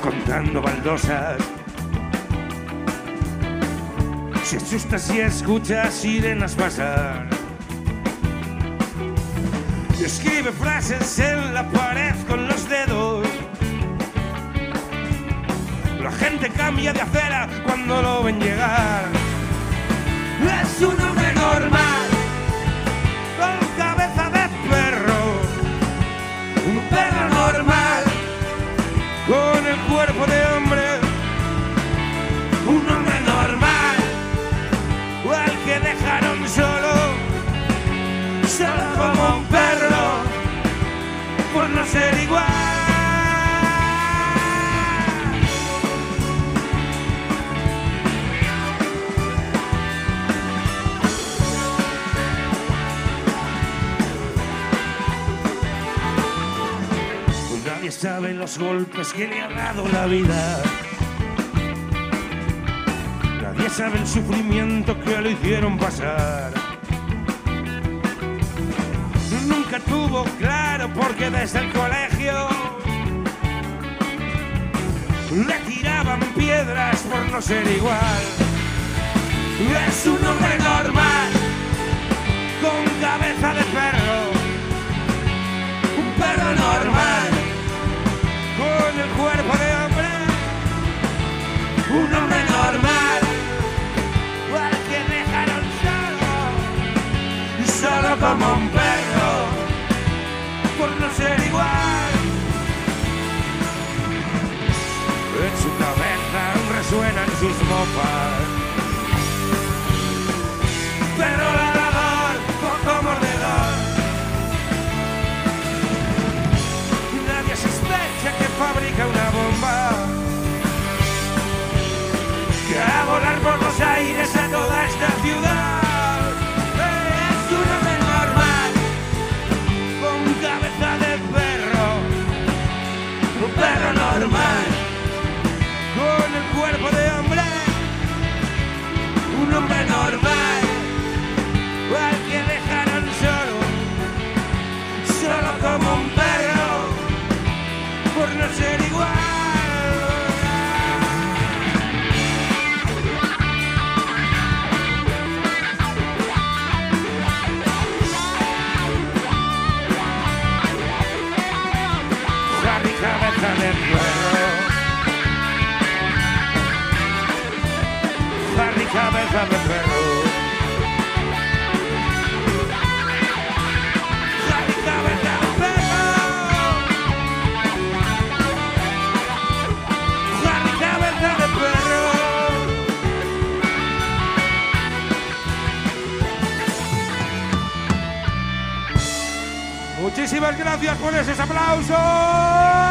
cortando baldosas. Se asusta si escucha sirenas pasar. Escribe frases en la pared con los dedos. La gente cambia de acera cuando lo ven llegar. Es un hombre normal, cuerpo de hombre. Un hombre normal, al que dejaron solo, Nadie sabe los golpes que le ha dado la vida. Nadie sabe el sufrimiento que le hicieron pasar. Nunca tuvo claro porque desde el colegio le tiraban piedras por no ser igual. Es un hombre por no ser igual. En su cabeza resuenan sus mopas, Muchísimas gracias por esos aplausos.